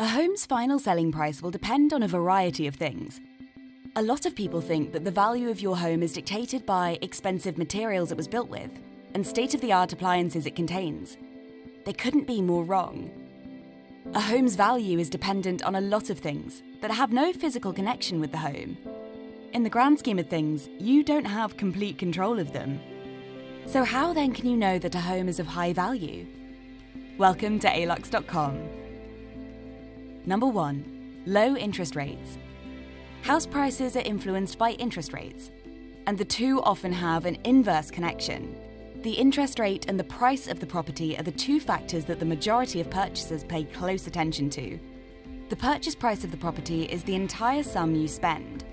A home's final selling price will depend on a variety of things. A lot of people think that the value of your home is dictated by expensive materials it was built with and state of the art appliances it contains. They couldn't be more wrong. A home's value is dependent on a lot of things that have no physical connection with the home. In the grand scheme of things, you don't have complete control of them. So, how then can you know that a home is of high value? Welcome to alux.com. Number 1. Low interest rates. House prices are influenced by interest rates, and the two often have an inverse connection. The interest rate and the price of the property are the two factors that the majority of purchasers pay close attention to. The purchase price of the property is the entire sum you spend,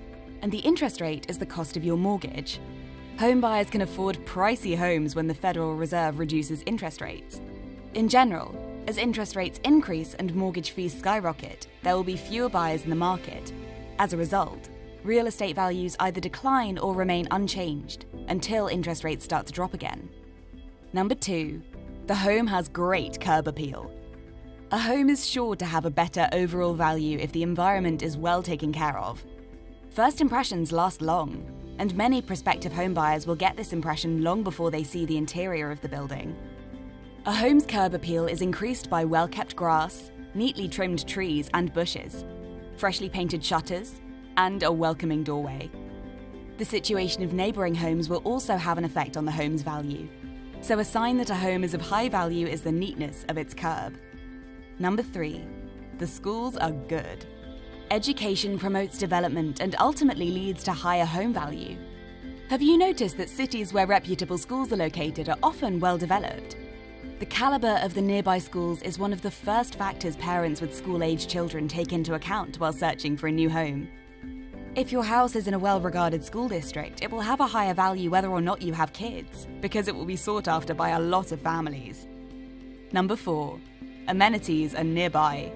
and the interest rate is the cost of your mortgage. Home buyers can afford pricey homes when the Federal Reserve reduces interest rates. In general, as interest rates increase and mortgage fees skyrocket, there will be fewer buyers in the market. As a result, real estate values either decline or remain unchanged until interest rates start to drop again. Number 2. The home has great curb appeal. A home is sure to have a better overall value if the environment is well taken care of. First impressions last long, and many prospective homebuyers will get this impression long before they see the interior of the building. A home's curb appeal is increased by well kept grass, neatly trimmed trees and bushes, freshly painted shutters, and a welcoming doorway. The situation of neighbouring homes will also have an effect on the home's value. So, a sign that a home is of high value is the neatness of its curb. Number 3. The schools are good. Education promotes development and ultimately leads to higher home value. Have you noticed that cities where reputable schools are located are often well developed? The calibre of the nearby schools is one of the first factors parents with school age children take into account while searching for a new home. If your house is in a well regarded school district, it will have a higher value whether or not you have kids, because it will be sought after by a lot of families. Number 4. Amenities are nearby.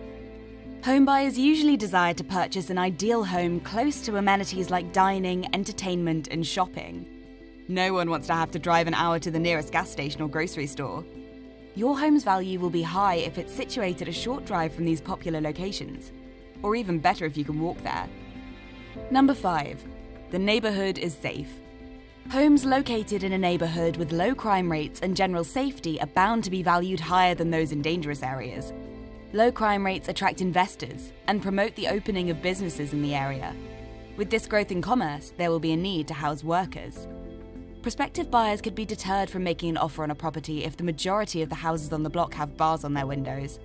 Homebuyers usually desire to purchase an ideal home close to amenities like dining, entertainment, and shopping. No one wants to have to drive an hour to the nearest gas station or grocery store. Your home's value will be high if it's situated a short drive from these popular locations, or even better if you can walk there. Number 5. The neighbourhood is safe. Homes located in a neighbourhood with low crime rates and general safety are bound to be valued higher than those in dangerous areas. Low crime rates attract investors and promote the opening of businesses in the area. With this growth in commerce, there will be a need to house workers. Prospective buyers could be deterred from making an offer on a property if the majority of the houses on the block have bars on their windows.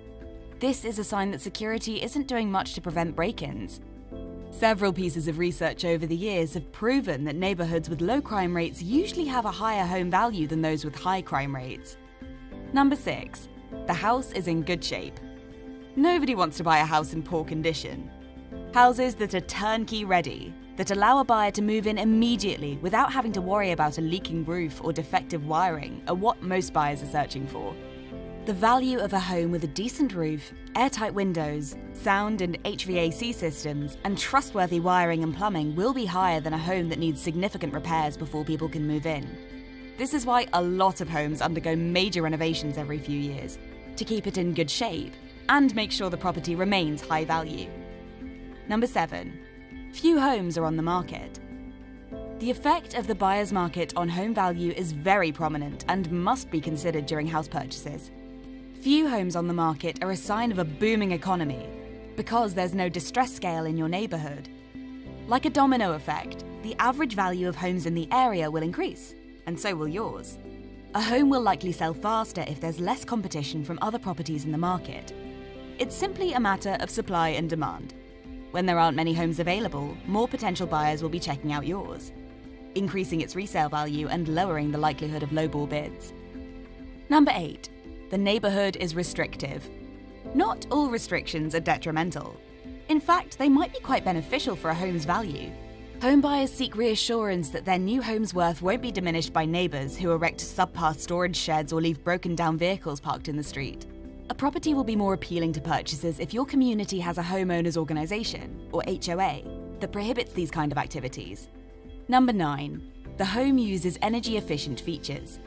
This is a sign that security isn't doing much to prevent break ins. Several pieces of research over the years have proven that neighbourhoods with low crime rates usually have a higher home value than those with high crime rates. Number 6. The house is in good shape. Nobody wants to buy a house in poor condition. Houses that are turnkey ready, that allow a buyer to move in immediately without having to worry about a leaking roof or defective wiring are what most buyers are searching for. The value of a home with a decent roof, airtight windows, sound and HVAC systems, and trustworthy wiring and plumbing will be higher than a home that needs significant repairs before people can move in. This is why a lot of homes undergo major renovations every few years, to keep it in good shape and make sure the property remains high value. Number 7 few homes are on the market. The effect of the buyer's market on home value is very prominent and must be considered during house purchases. Few homes on the market are a sign of a booming economy because there's no distress scale in your neighbourhood. Like a domino effect, the average value of homes in the area will increase, and so will yours. A home will likely sell faster if there's less competition from other properties in the market. It's simply a matter of supply and demand. When there aren't many homes available, more potential buyers will be checking out yours, increasing its resale value and lowering the likelihood of lowball bids. Number 8. The neighbourhood is restrictive. Not all restrictions are detrimental. In fact, they might be quite beneficial for a home's value. Home buyers seek reassurance that their new home's worth won't be diminished by neighbours who erect subpar storage sheds or leave broken down vehicles parked in the street. A property will be more appealing to purchasers if your community has a homeowners organisation, or HOA, that prohibits these kind of activities. Number 9. The home uses energy efficient features.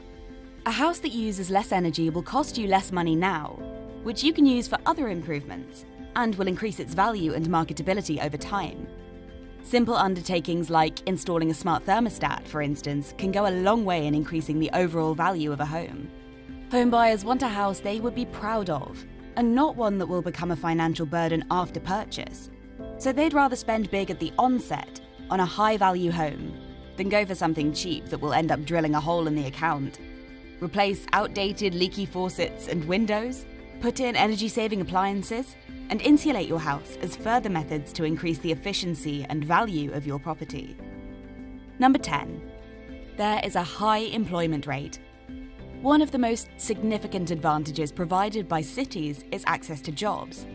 A house that uses less energy will cost you less money now, which you can use for other improvements. and will increase its value and marketability over time. Simple undertakings like installing a smart thermostat, for instance, can go a long way in increasing the overall value of a home. Homebuyers want a house they would be proud of, and not one that will become a financial burden after purchase. So they'd rather spend big at the onset on a high value home than go for something cheap that will end up drilling a hole in the account. Replace outdated leaky faucets and windows, put in energy saving appliances, and insulate your house as further methods to increase the efficiency and value of your property. Number 10. There is a high employment rate. One of the most significant advantages provided by cities is access to jobs.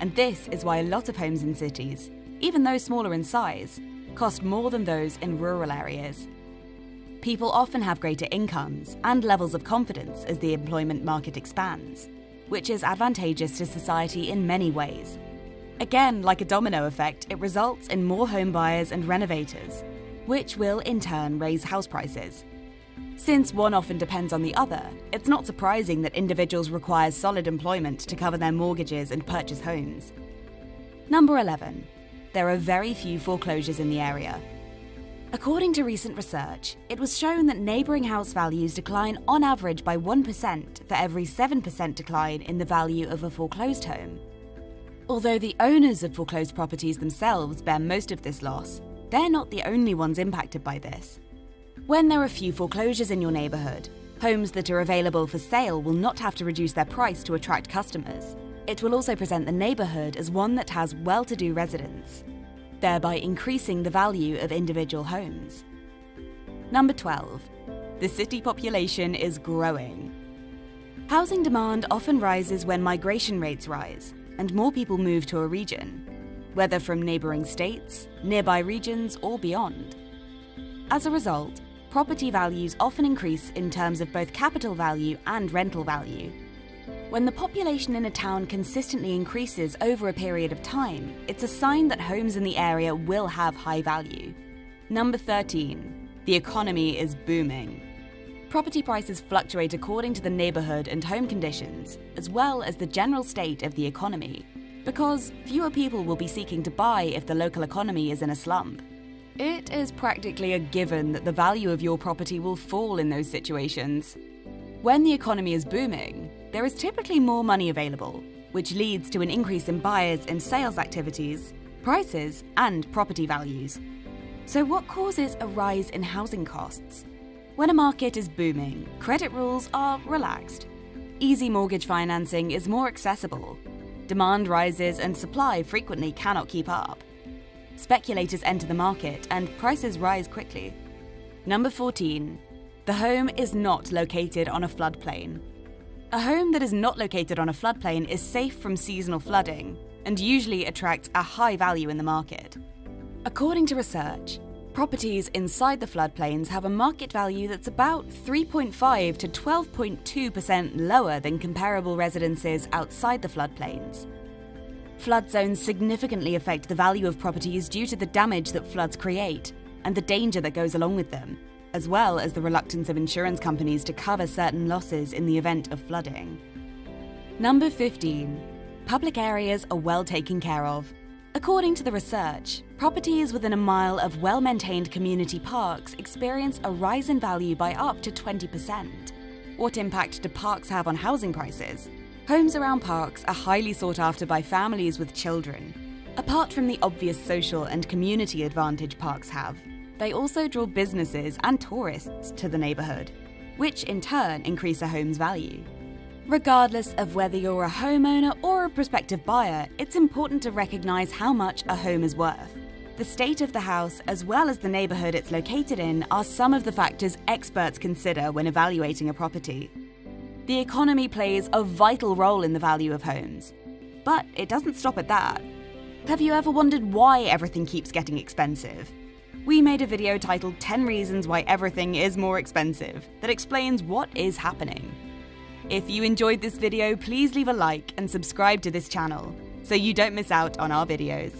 And this is why a lot of homes in cities, even though smaller in size, cost more than those in rural areas. People often have greater incomes and levels of confidence as the employment market expands which is advantageous to society in many ways. Again, like a domino effect, it results in more home buyers and renovators, which will in turn raise house prices. Since one often depends on the other, it's not surprising that individuals require solid employment to cover their mortgages and purchase homes. Number 11. There are very few foreclosures in the area, According to recent research, it was shown that neighbouring house values decline on average by 1% for every 7% decline in the value of a foreclosed home. Although the owners of foreclosed properties themselves bear most of this loss, they're not the only ones impacted by this. When there are few foreclosures in your neighbourhood, homes that are available for sale will not have to reduce their price to attract customers. It will also present the neighbourhood as one that has well to do residents thereby increasing the value of individual homes. Number 12. The city population is growing. Housing demand often rises when migration rates rise and more people move to a region, whether from neighbouring states, nearby regions, or beyond. As a result, property values often increase in terms of both capital value and rental value, when the population in a town consistently increases over a period of time, it's a sign that homes in the area will have high value. Number 13. The economy is booming. Property prices fluctuate according to the neighbourhood and home conditions, as well as the general state of the economy, because fewer people will be seeking to buy if the local economy is in a slump. It is practically a given that the value of your property will fall in those situations. When the economy is booming, there is typically more money available, which leads to an increase in buyers and sales activities, prices, and property values. So, what causes a rise in housing costs? When a market is booming, credit rules are relaxed. Easy mortgage financing is more accessible. Demand rises and supply frequently cannot keep up. Speculators enter the market and prices rise quickly. Number 14. The home is not located on a floodplain. A home that is not located on a floodplain is safe from seasonal flooding and usually attracts a high value in the market. According to research, properties inside the floodplains have a market value that's about 3.5 to 12.2% lower than comparable residences outside the floodplains. Flood zones significantly affect the value of properties due to the damage that floods create and the danger that goes along with them as well as the reluctance of insurance companies to cover certain losses in the event of flooding. Number 15. Public areas are well taken care of. According to the research, properties within a mile of well maintained community parks experience a rise in value by up to 20%. What impact do parks have on housing prices? Homes around parks are highly sought after by families with children. Apart from the obvious social and community advantage parks have, they also draw businesses and tourists to the neighbourhood, which in turn increase a home's value. Regardless of whether you're a homeowner or a prospective buyer, it's important to recognise how much a home is worth. The state of the house, as well as the neighbourhood it's located in, are some of the factors experts consider when evaluating a property. The economy plays a vital role in the value of homes. But it doesn't stop at that. Have you ever wondered why everything keeps getting expensive? we made a video titled 10 Reasons Why Everything is More Expensive that explains what is happening. If you enjoyed this video, please leave a like and subscribe to this channel so you don't miss out on our videos.